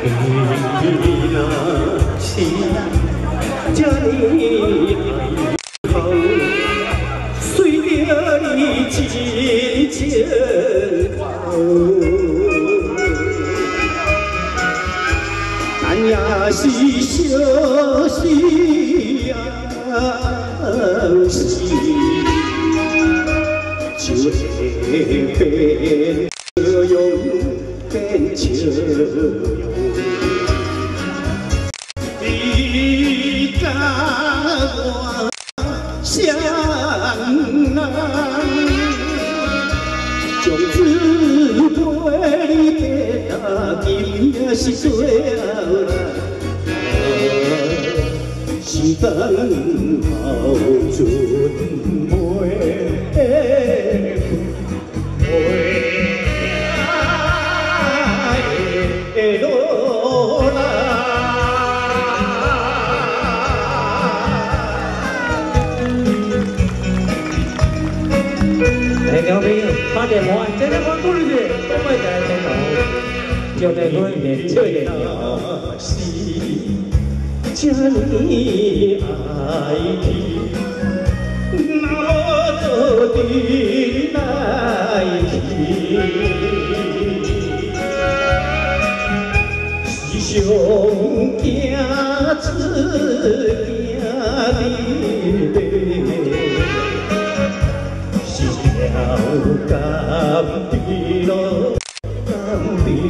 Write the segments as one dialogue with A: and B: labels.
A: 你那是这里爱好，随着你渐渐老，咱也是相思啊是，就会变笑容变笑容。我相爱，从此陪你到今也是最后啦。是等候もあっちゃでも取るで捕またらせでいでよしち
B: ゃにあきないき
A: 一生つ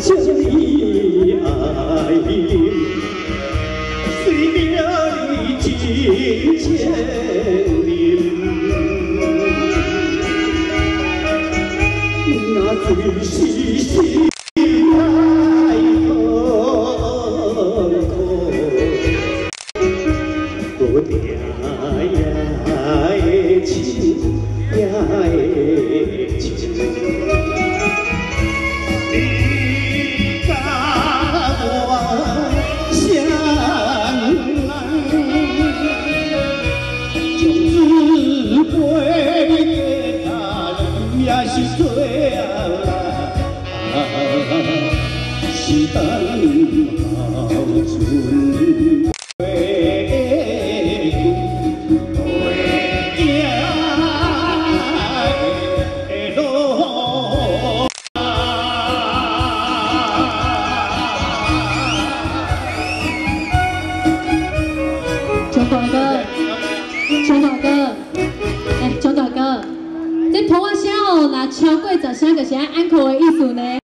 A: 这里爱恋，随了你渐渐临，那最是心来痛苦。我爹呀的亲呀是等候准会落。
B: 中大哥，中大哥，哎，中大哥，这普话哦，若超过十声，就是按 uncle 的意思呢。